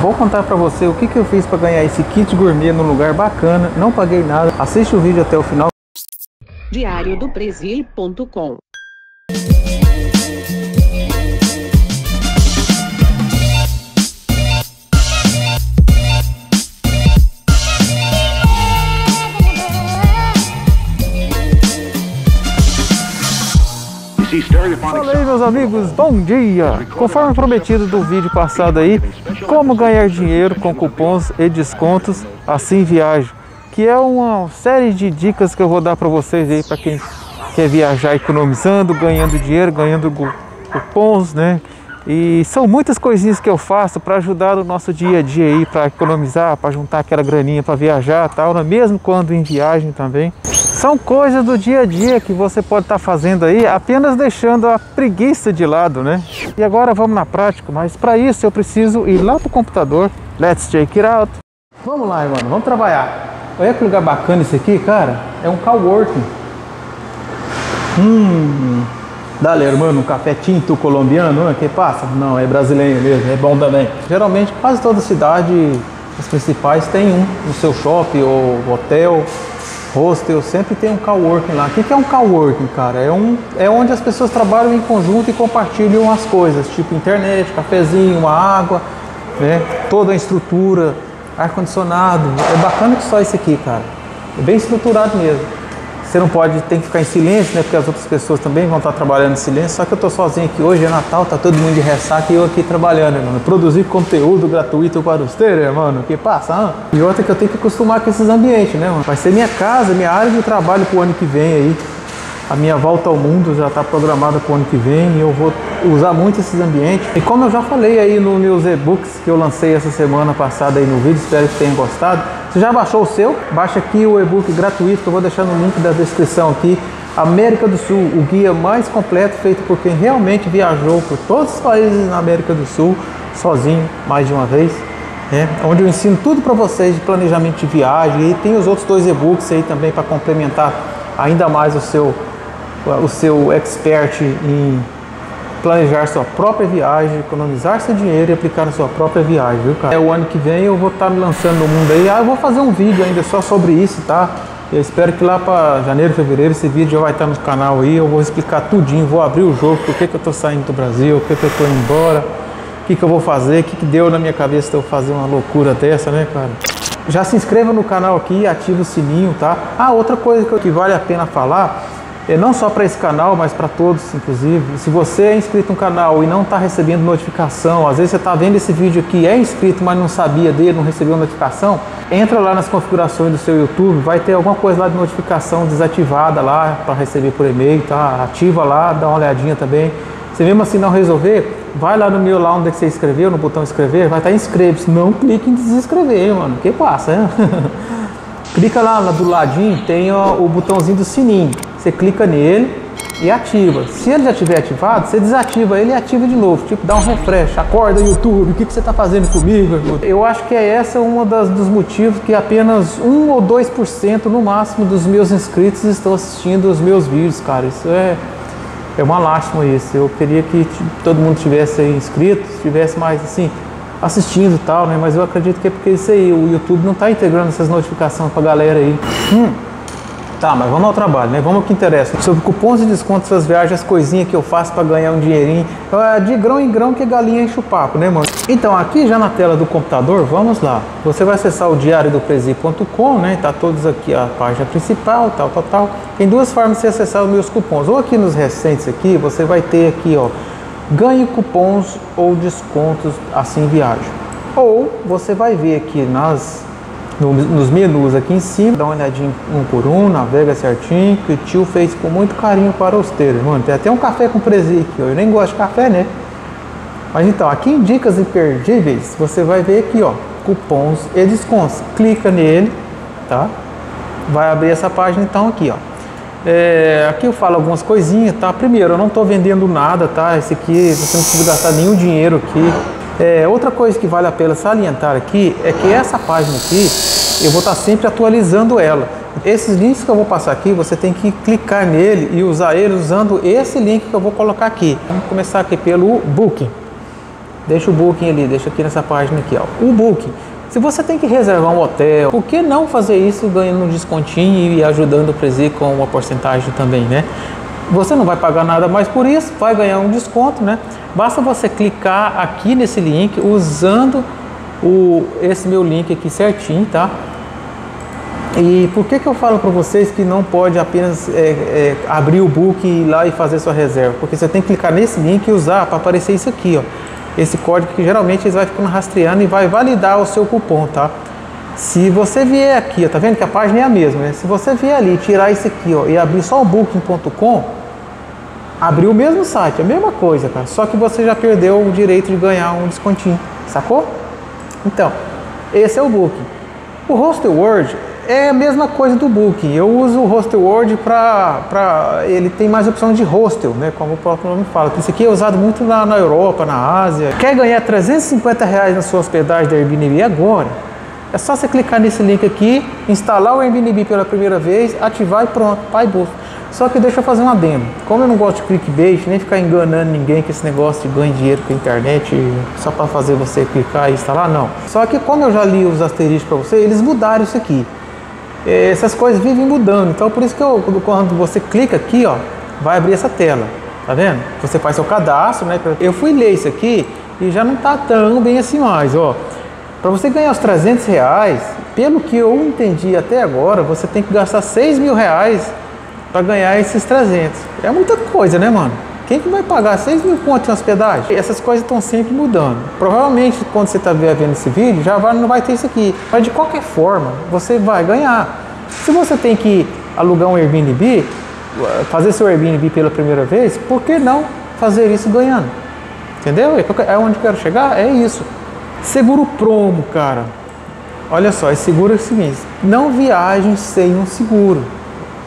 Vou contar para você o que, que eu fiz para ganhar esse kit gourmet num lugar bacana, não paguei nada. Assiste o vídeo até o final. Diário do Presil.com Fala aí meus amigos, bom dia! Conforme prometido do vídeo passado aí, como ganhar dinheiro com cupons e descontos assim viajo, que é uma série de dicas que eu vou dar para vocês aí para quem quer viajar economizando, ganhando dinheiro, ganhando cupons, né? E são muitas coisinhas que eu faço para ajudar no nosso dia a dia aí, para economizar, para juntar aquela graninha para viajar, tal, né? mesmo quando em viagem também. São coisas do dia a dia que você pode estar tá fazendo aí, apenas deixando a preguiça de lado, né? E agora vamos na prática, mas para isso eu preciso ir lá pro computador. Let's check it out. Vamos lá, mano, vamos trabalhar. Olha que lugar bacana esse aqui, cara. É um coworking. Hum, dale, hermano, um café tinto colombiano, né? que passa? Não, é brasileiro mesmo, é bom também. Geralmente, quase toda cidade, as principais, tem um no seu shopping ou hotel hostel, sempre tem um coworking lá. O que é um coworking, cara? É, um, é onde as pessoas trabalham em conjunto e compartilham as coisas, tipo internet, cafezinho, uma água, né? toda a estrutura, ar-condicionado. É bacana que só esse aqui, cara. É bem estruturado mesmo. Você não pode, tem que ficar em silêncio, né? Porque as outras pessoas também vão estar trabalhando em silêncio. Só que eu tô sozinho aqui hoje, é Natal, tá todo mundo de ressaca e eu aqui trabalhando, mano. Produzir conteúdo gratuito para os ter, mano. Que passa, hein? E outra que eu tenho que acostumar com esses ambientes, né, mano? Vai ser minha casa, minha área de trabalho pro ano que vem aí. A minha volta ao mundo já está programada para o ano que vem e eu vou usar muito esses ambientes. E como eu já falei aí nos meus e-books que eu lancei essa semana passada aí no vídeo, espero que tenham gostado. Você já baixou o seu? Baixa aqui o e-book gratuito eu vou deixar no link da descrição aqui. América do Sul, o guia mais completo feito por quem realmente viajou por todos os países na América do Sul, sozinho, mais de uma vez. É, onde eu ensino tudo para vocês de planejamento de viagem e tem os outros dois e-books aí também para complementar ainda mais o seu o seu expert em planejar sua própria viagem, economizar seu dinheiro e aplicar na sua própria viagem, viu, cara? É o ano que vem eu vou estar tá me lançando no mundo aí. Ah, eu vou fazer um vídeo ainda só sobre isso, tá? Eu espero que lá para janeiro, fevereiro esse vídeo já vai estar no canal aí. Eu vou explicar tudinho, vou abrir o jogo, por que, que eu tô saindo do Brasil, por que, que eu tô indo embora, o que, que eu vou fazer, o que, que deu na minha cabeça de eu fazer uma loucura dessa, né, cara? Já se inscreva no canal aqui, ative o sininho, tá? Ah, outra coisa que vale a pena falar é, não só para esse canal, mas para todos, inclusive. Se você é inscrito no canal e não está recebendo notificação, às vezes você está vendo esse vídeo aqui, é inscrito, mas não sabia dele, não recebeu notificação, entra lá nas configurações do seu YouTube, vai ter alguma coisa lá de notificação desativada lá para receber por e-mail, tá? Ativa lá, dá uma olhadinha também. Se mesmo assim não resolver, vai lá no meu lá onde você inscreveu, no botão inscrever, vai estar tá inscreve-se. Não clique em desinscrever, mano. Que passa, né? Clica lá, lá do ladinho, tem ó, o botãozinho do sininho você clica nele e ativa. Se ele já estiver ativado, você desativa ele e ativa de novo. Tipo, dá um refresh, acorda YouTube, o que, que você está fazendo comigo? Irmão? Eu acho que é essa uma das, dos motivos que apenas 1 ou 2% no máximo dos meus inscritos estão assistindo os meus vídeos, cara. Isso é, é uma lástima isso. Eu queria que todo mundo tivesse inscrito, tivesse mais assim, assistindo e tal, né? Mas eu acredito que é porque isso aí, o YouTube não está integrando essas notificações para galera aí. Hum. Tá, mas vamos ao trabalho, né? Vamos ao que interessa. Sobre cupons de desconto das viagens, as coisinhas que eu faço para ganhar um dinheirinho. É de grão em grão que galinha enche o papo, né, mano? Então, aqui já na tela do computador, vamos lá. Você vai acessar o diário do presi.com, né? Tá todos aqui a página principal, tal, tal, tal. Tem duas formas de acessar os meus cupons. Ou aqui nos recentes aqui, você vai ter aqui, ó, ganhe cupons ou descontos assim viagem. Ou você vai ver aqui nas no, nos menus aqui em cima, dá uma olhadinha um por um, navega certinho, que o tio fez com muito carinho para os teus, mano. Tem até um café com presídio aqui, eu nem gosto de café, né? Mas então, aqui em dicas imperdíveis, você vai ver aqui, ó, cupons e descontos. Clica nele, tá? Vai abrir essa página então aqui, ó. É, aqui eu falo algumas coisinhas, tá? Primeiro, eu não estou vendendo nada, tá? Esse aqui, você não precisa gastar nenhum dinheiro aqui. É, outra coisa que vale a pena salientar aqui é que essa página aqui, eu vou estar sempre atualizando ela. Esses links que eu vou passar aqui, você tem que clicar nele e usar ele usando esse link que eu vou colocar aqui. Vamos começar aqui pelo Booking. deixa o booking ali, deixa aqui nessa página aqui, ó. O booking. Se você tem que reservar um hotel, por que não fazer isso ganhando um descontinho e ajudando o Prezi com uma porcentagem também, né? Você não vai pagar nada mais por isso, vai ganhar um desconto, né? Basta você clicar aqui nesse link usando o, esse meu link aqui certinho, tá? E por que, que eu falo para vocês que não pode apenas é, é, abrir o book e ir lá e fazer sua reserva? Porque você tem que clicar nesse link e usar para aparecer isso aqui, ó. Esse código que geralmente eles vai ficando rastreando e vai validar o seu cupom, tá? Se você vier aqui, ó, tá vendo que a página é a mesma, né? Se você vier ali, tirar isso aqui, ó, e abrir só o booking.com, abriu o mesmo site, a mesma coisa, cara. Só que você já perdeu o direito de ganhar um descontinho, sacou? Então, esse é o Booking. O Hostel World é a mesma coisa do Booking. Eu uso o Hostel World para. Ele tem mais opção de hostel, né? Como o próprio nome fala. Isso aqui é usado muito na, na Europa, na Ásia. Quer ganhar 350 reais na sua hospedagem da Airbnb agora? É só você clicar nesse link aqui, instalar o Airbnb pela primeira vez, ativar e pronto, pai bolso. Só que deixa eu fazer uma demo. Como eu não gosto de clickbait, nem ficar enganando ninguém com esse negócio de ganhar dinheiro com a internet só para fazer você clicar e instalar, não. Só que como eu já li os asteriscos para você, eles mudaram isso aqui. Essas coisas vivem mudando. Então por isso que eu, quando você clica aqui, ó, vai abrir essa tela. Tá vendo? Você faz seu cadastro, né? Eu fui ler isso aqui e já não tá tão bem assim mais, ó. Para você ganhar os 300 reais, pelo que eu entendi até agora, você tem que gastar 6 mil reais para ganhar esses 300. É muita coisa, né, mano? Quem que vai pagar 6 mil pontos em hospedagem? Essas coisas estão sempre mudando. Provavelmente, quando você está vendo esse vídeo, já vai, não vai ter isso aqui. Mas de qualquer forma, você vai ganhar. Se você tem que alugar um Airbnb, fazer seu Airbnb pela primeira vez, por que não fazer isso ganhando? Entendeu? É onde eu quero chegar? É isso. Seguro promo, cara. Olha só, é seguro é o seguinte: não viajem sem um seguro.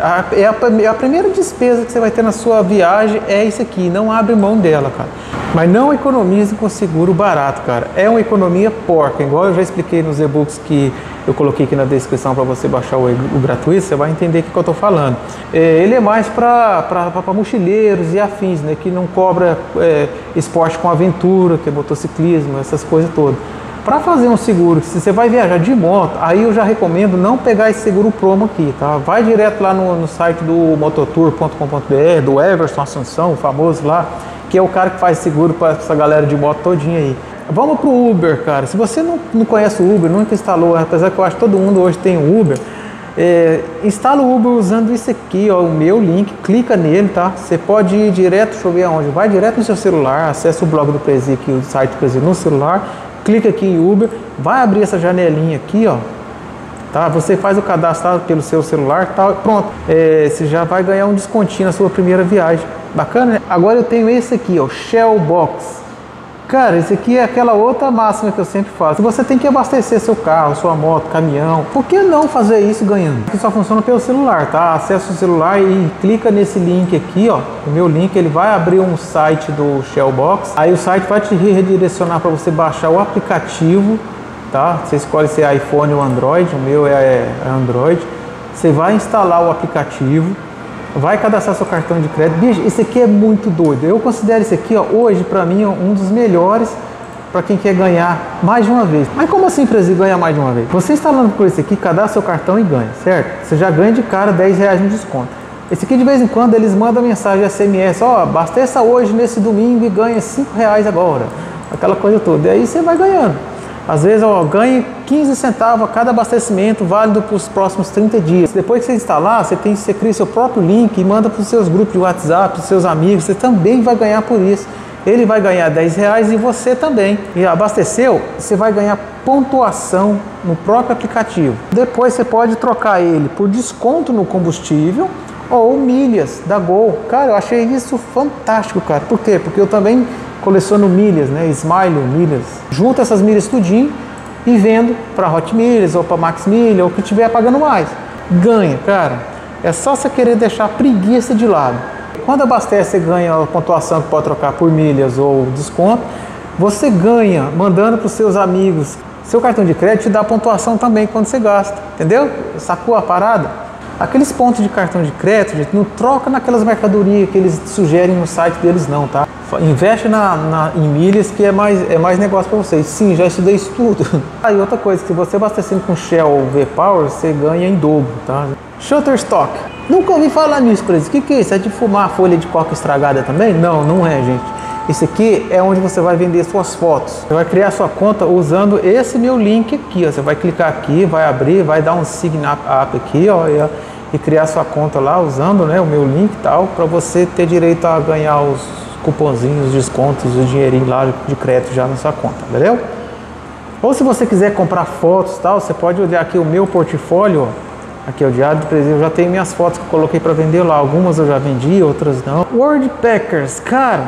A, é, a, a primeira despesa que você vai ter na sua viagem é isso aqui, não abre mão dela, cara. Mas não economize com seguro barato, cara. É uma economia porca, igual eu já expliquei nos e-books que eu coloquei aqui na descrição para você baixar o, o, gratuito, você vai entender o que, que eu estou falando. É, ele é mais para mochileiros e afins, né, que não cobra é, esporte com aventura, que é motociclismo, essas coisas todas. Para fazer um seguro, se você vai viajar de moto, aí eu já recomendo não pegar esse seguro promo aqui, tá? Vai direto lá no, no site do mototour.com.br, do Everson Assunção, o famoso lá, que é o cara que faz seguro para essa galera de moto todinha aí. Vamos pro Uber, cara. Se você não, não conhece o Uber, nunca instalou, apesar que eu acho que todo mundo hoje tem Uber, é, instala o Uber usando isso aqui, ó, o meu link, clica nele, tá? Você pode ir direto, deixa eu ver aonde, vai direto no seu celular, acessa o blog do aqui, o site do Prezi no celular, clica aqui em Uber, vai abrir essa janelinha aqui, ó. Tá? Você faz o cadastro pelo seu celular, tá? pronto. É, você já vai ganhar um descontinho na sua primeira viagem. Bacana, né? Agora eu tenho esse aqui, ó, Shell Box. Cara, esse aqui é aquela outra máxima que eu sempre faço. Você tem que abastecer seu carro, sua moto, caminhão. Por que não fazer isso ganhando? Que só funciona pelo celular, tá? Acesse o celular e clica nesse link aqui, ó. O meu link, ele vai abrir um site do Shellbox. Aí o site vai te redirecionar para você baixar o aplicativo, tá? Você escolhe se é iPhone ou Android. O meu é Android. Você vai instalar o aplicativo vai cadastrar seu cartão de crédito. Bicho, esse aqui é muito doido. Eu considero esse aqui, ó, hoje, para mim, um dos melhores para quem quer ganhar mais de uma vez. Mas como assim, Presi, ganhar mais de uma vez? Você instalando por esse aqui, cadastra seu cartão e ganha, certo? Você já ganha de cara 10 reais de desconto. Esse aqui, de vez em quando, eles mandam mensagem SMS, ó, oh, abasteça hoje, nesse domingo, e ganha 5 reais agora. Aquela coisa toda. E aí você vai ganhando. Às vezes, ó, ganhe 15 centavos a cada abastecimento, válido para os próximos 30 dias. Depois que você instalar, você, tem, você cria seu próprio link e manda para os seus grupos de WhatsApp, para os seus amigos. Você também vai ganhar por isso. Ele vai ganhar 10 reais e você também. E abasteceu, você vai ganhar pontuação no próprio aplicativo. Depois você pode trocar ele por desconto no combustível ou milhas da Gol. Cara, eu achei isso fantástico, cara. Por quê? Porque eu também coleciono milhas, né? Smile milhas. Junto essas milhas tudinho e vendo para Hot Milhas ou para Max Milha ou que estiver pagando mais. Ganha, cara. É só você querer deixar a preguiça de lado. Quando abastece, você ganha a pontuação que pode trocar por milhas ou desconto. Você ganha mandando para os seus amigos. Seu cartão de crédito dá pontuação também quando você gasta, entendeu? Sacou a parada? Aqueles pontos de cartão de crédito, gente, não troca naquelas mercadorias que eles sugerem no site deles não, tá? Investe na, na, em milhas que é mais, é mais negócio para vocês. Sim, já estudei isso tudo. Ah, e outra coisa, se você abastecendo com Shell V-Power, você ganha em dobro, tá? Shutterstock. Nunca ouvi falar nisso, exemplo. O que, que é isso? É de fumar folha de coca estragada também? Não, não é, gente. Esse aqui é onde você vai vender suas fotos. Você vai criar sua conta usando esse meu link aqui. Ó. Você vai clicar aqui, vai abrir, vai dar um sign up, aqui, ó, e, criar sua conta lá usando né, o meu link e tal, para você ter direito a ganhar os cupomzinhos, descontos, o dinheirinho lá de crédito já na sua conta, beleza? Ou se você quiser comprar fotos tal, você pode olhar aqui o meu portfólio, aqui é o diário do presídio, eu já tenho minhas fotos que eu coloquei para vender lá, algumas eu já vendi, outras não. Wordpackers, cara,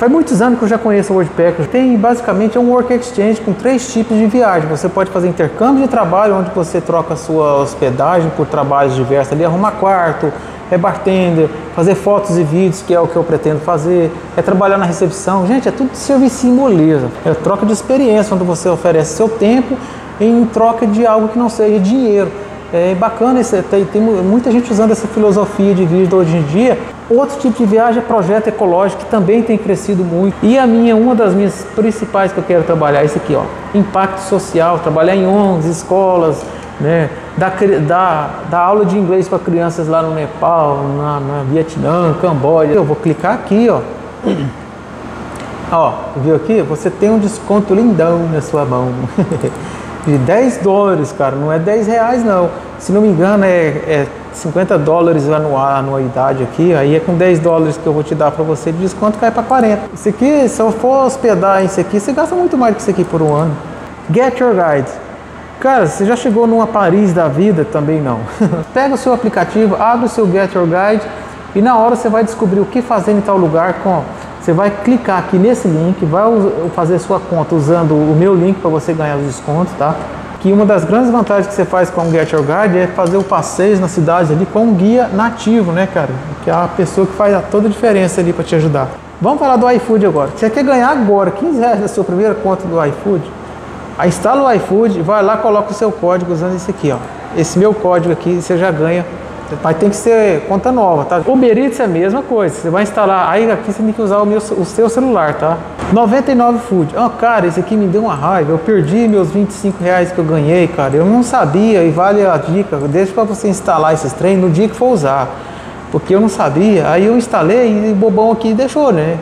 faz muitos anos que eu já conheço o Wordpackers. Tem basicamente é um work exchange com três tipos de viagem. Você pode fazer intercâmbio de trabalho, onde você troca sua hospedagem por trabalhos diversos ali, arrumar quarto, é bartender, fazer fotos e vídeos, que é o que eu pretendo fazer, é trabalhar na recepção. Gente, é tudo serviço moleza. É troca de experiência, onde você oferece seu tempo em troca de algo que não seja dinheiro. É bacana, isso, tem, tem muita gente usando essa filosofia de vida hoje em dia. Outro tipo de viagem é projeto ecológico, que também tem crescido muito. E a minha, uma das minhas principais que eu quero trabalhar é isso aqui, ó, impacto social, trabalhar em ONGs, escolas, né? Dar, dar, dar aula de inglês para crianças lá no Nepal, na, na Vietnã, Camboja. Eu vou clicar aqui, ó. ó, viu aqui? Você tem um desconto lindão na sua mão. de 10 dólares, cara, não é 10 reais não. Se não me engano, é, é 50 dólares anual, anuidade aqui, aí é com 10 dólares que eu vou te dar para você de desconto, cai para 40. Isso aqui, se eu for hospedar isso aqui, você gasta muito mais que isso aqui por um ano. Get Your Guide. Cara, você já chegou numa Paris da vida? Também não. Pega o seu aplicativo, abre o seu Get Your Guide e na hora você vai descobrir o que fazer em tal lugar com. Você vai clicar aqui nesse link, vai fazer sua conta usando o meu link para você ganhar os descontos, tá? Que uma das grandes vantagens que você faz com o Get Your Guide é fazer o passeio na cidade ali com um guia nativo, né, cara? Que é a pessoa que faz toda a diferença ali para te ajudar. Vamos falar do iFood agora. Você quer ganhar agora 15 reais da sua primeira conta do iFood? Aí instala o iFood, vai lá, coloca o seu código usando esse aqui, ó. Esse meu código aqui, você já ganha. Mas tem que ser conta nova, tá? Uber Eats é a mesma coisa. Você vai instalar, aí aqui você tem que usar o, meu, o seu celular, tá? 99 Food. Ah, oh, cara, esse aqui me deu uma raiva. Eu perdi meus 25 reais que eu ganhei, cara. Eu não sabia e vale a dica. Deixa para você instalar esses trem no dia que for usar. Porque eu não sabia. Aí eu instalei e bobão aqui deixou, né?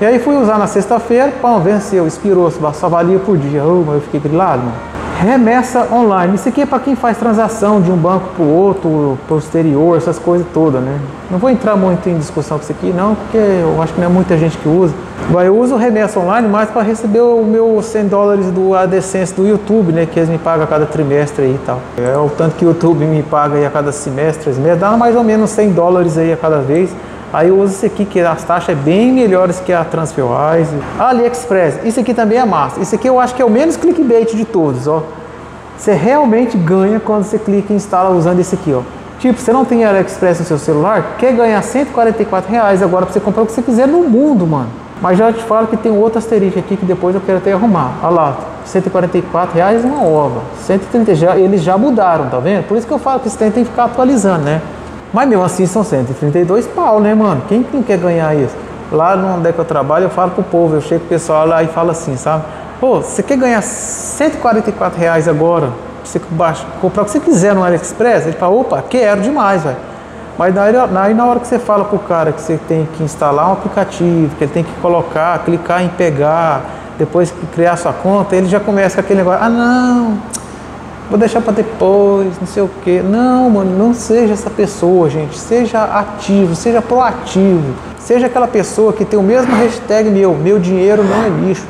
E aí fui usar na sexta-feira, pão, venceu, expirou, só valia por dia. Oh, eu fiquei grilado, mano. Remessa online. Isso aqui é para quem faz transação de um banco para o outro, posterior, essas coisas todas, né? Não vou entrar muito em discussão com isso aqui, não, porque eu acho que não é muita gente que usa. Mas eu uso remessa online mais para receber o meu 100 dólares do AdSense do YouTube, né? Que eles me pagam a cada trimestre aí e tal. É o tanto que o YouTube me paga aí a cada semestre, dá mais ou menos 100 dólares aí a cada vez. Aí eu uso esse aqui, que as taxas é bem melhores que a TransferWise. AliExpress, isso aqui também é massa. Isso aqui eu acho que é o menos clickbait de todos, ó. Você realmente ganha quando você clica e instala usando esse aqui, ó. Tipo, você não tem AliExpress no seu celular, quer ganhar 144 reais agora para você comprar o que você quiser no mundo, mano. Mas já te falo que tem outro asterisco aqui que depois eu quero até arrumar. Olha lá, 144 reais uma ova. 130 já, eles já mudaram, tá vendo? Por isso que eu falo que você tem que ficar atualizando, né? Mas mesmo assim são 132 pau, né, mano? Quem não quer ganhar isso? Lá onde é que eu trabalho, eu falo pro povo, eu chego pro pessoal lá e falo assim, sabe? Pô, você quer ganhar 144 reais agora? Você comprar o que você quiser no AliExpress? Ele fala, opa, quero demais, velho. Mas daí, na hora que você fala pro cara que você tem que instalar um aplicativo, que ele tem que colocar, clicar em pegar, depois criar sua conta, ele já começa com aquele negócio, ah não, vou deixar para depois, não sei o que. Não, mano, não seja essa pessoa, gente. Seja ativo, seja proativo. Seja aquela pessoa que tem o mesmo hashtag meu, meu dinheiro não é lixo.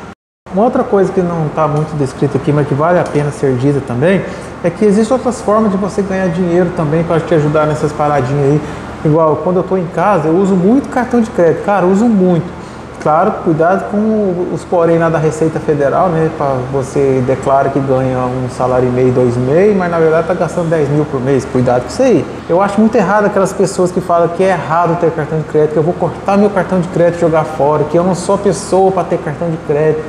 Uma outra coisa que não está muito descrita aqui, mas que vale a pena ser dita também, é que existem outras formas de você ganhar dinheiro também para te ajudar nessas paradinhas aí. Igual quando eu estou em casa, eu uso muito cartão de crédito. Cara, uso muito. Claro, cuidado com os porém lá da Receita Federal, né? Para você declara que ganha um salário e meio, dois e meio, mas na verdade está gastando 10 mil por mês. Cuidado com isso aí. Eu acho muito errado aquelas pessoas que falam que é errado ter cartão de crédito, que eu vou cortar meu cartão de crédito e jogar fora, que eu não sou pessoa para ter cartão de crédito,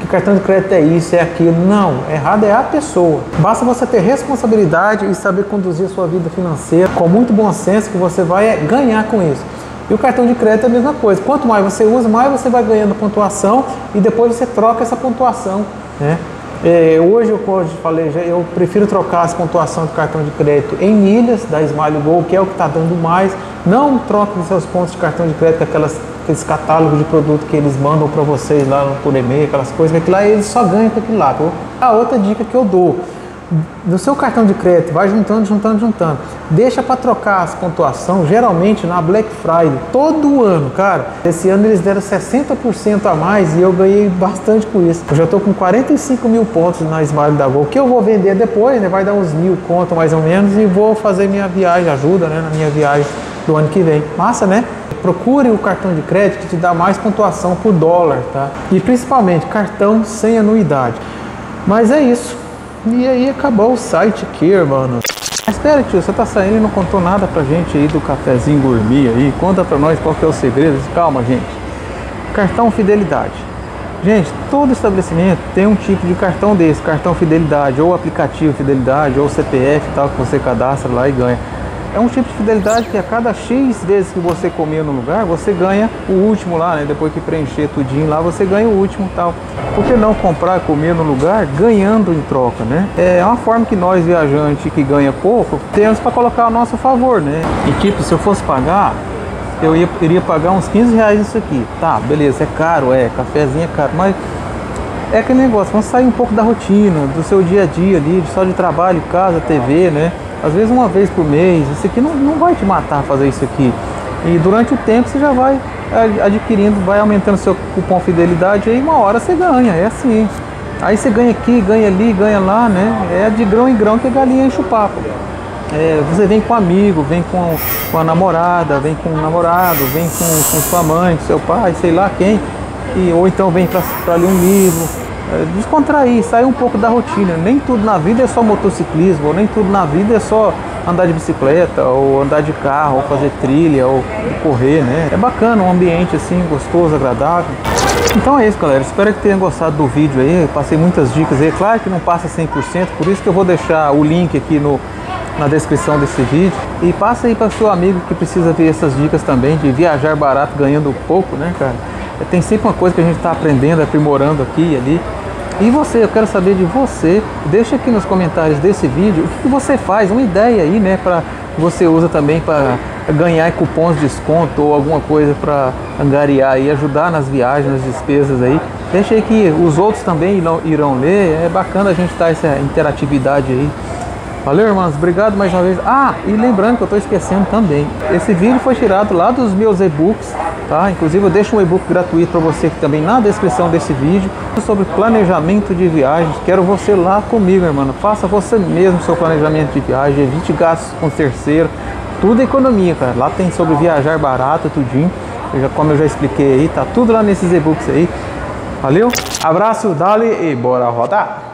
que cartão de crédito é isso, é aquilo. Não, errado é a pessoa. Basta você ter responsabilidade e saber conduzir a sua vida financeira com muito bom senso que você vai ganhar com isso. E o cartão de crédito é a mesma coisa. Quanto mais você usa, mais você vai ganhando pontuação e depois você troca essa pontuação. Né? É, hoje, como eu falei, eu prefiro trocar as pontuações do cartão de crédito em milhas da Smile Go, que é o que está dando mais. Não troque os seus pontos de cartão de crédito, aquelas, aqueles catálogos de produto que eles mandam para vocês lá por e-mail, aquelas coisas, que lá eles só ganham com aquilo lá. A outra dica que eu dou, no seu cartão de crédito, vai juntando, juntando, juntando. Deixa para trocar as pontuação, geralmente na Black Friday, todo ano, cara. Esse ano eles deram 60% a mais e eu ganhei bastante com isso. Eu já estou com 45 mil pontos na Smile da Gol, que eu vou vender depois, né? Vai dar uns mil conto mais ou menos e vou fazer minha viagem, ajuda, né? Na minha viagem do ano que vem. Massa, né? Procure o cartão de crédito que te dá mais pontuação por dólar, tá? E principalmente cartão sem anuidade. Mas é isso. E aí acabou o site aqui, mano. Espera, tio, você tá saindo e não contou nada pra gente aí do cafezinho gourmet aí. Conta pra nós qual que é o segredo. Calma, gente. Cartão fidelidade. Gente, todo estabelecimento tem um tipo de cartão desse, cartão fidelidade, ou aplicativo fidelidade, ou CPF tal, que você cadastra lá e ganha. É um tipo de fidelidade que a cada X vezes que você comer no lugar, você ganha o último lá, né? Depois que preencher tudinho lá, você ganha o último tal. Por que não comprar e comer no lugar ganhando em troca, né? É uma forma que nós viajantes que ganha pouco, temos para colocar a nosso favor, né? E tipo, se eu fosse pagar, eu ia, iria pagar uns 15 reais isso aqui. Tá, beleza, é caro, é, cafezinho é caro, mas é aquele negócio, vamos sair um pouco da rotina, do seu dia a dia ali, só de trabalho, casa, TV, né? Às vezes uma vez por mês, isso aqui não, não vai te matar fazer isso aqui. E durante o tempo você já vai adquirindo, vai aumentando seu cupom fidelidade e aí uma hora você ganha, é assim. Aí você ganha aqui, ganha ali, ganha lá, né? É de grão em grão que a galinha enche o papo. É, você vem com um amigo, vem com, com a namorada, vem com o um namorado, vem com, com sua mãe, com seu pai, sei lá quem, e, ou então vem para ler um livro, descontrair, sair um pouco da rotina. Nem tudo na vida é só motociclismo, nem tudo na vida é só andar de bicicleta, ou andar de carro, ou fazer trilha, ou correr, né? É bacana, um ambiente assim gostoso, agradável. Então é isso, galera. Espero que tenham gostado do vídeo aí. Passei muitas dicas aí. Claro que não passa 100%, por isso que eu vou deixar o link aqui no, na descrição desse vídeo. E passa aí para seu amigo que precisa ver essas dicas também de viajar barato ganhando pouco, né, cara? Tem sempre uma coisa que a gente está aprendendo, aprimorando aqui e ali. E você, eu quero saber de você. Deixa aqui nos comentários desse vídeo o que você faz, uma ideia aí, né, para você usa também para ganhar cupons de desconto ou alguma coisa para angariar e ajudar nas viagens, nas despesas aí. Deixa aí que os outros também irão, ler. É bacana a gente estar essa interatividade aí. Valeu, irmãos. Obrigado mais uma vez. Ah, e lembrando que eu estou esquecendo também. Esse vídeo foi tirado lá dos meus e-books tá? Inclusive eu deixo um e-book gratuito para você aqui também na descrição desse vídeo sobre planejamento de viagens. Quero você lá comigo, irmão. Faça você mesmo seu planejamento de viagem, evite gastos com terceiro, tudo é economia, cara. Lá tem sobre viajar barato, tudinho. Eu já, como eu já expliquei aí, tá tudo lá nesses e-books aí. Valeu? Abraço, dali e bora rodar!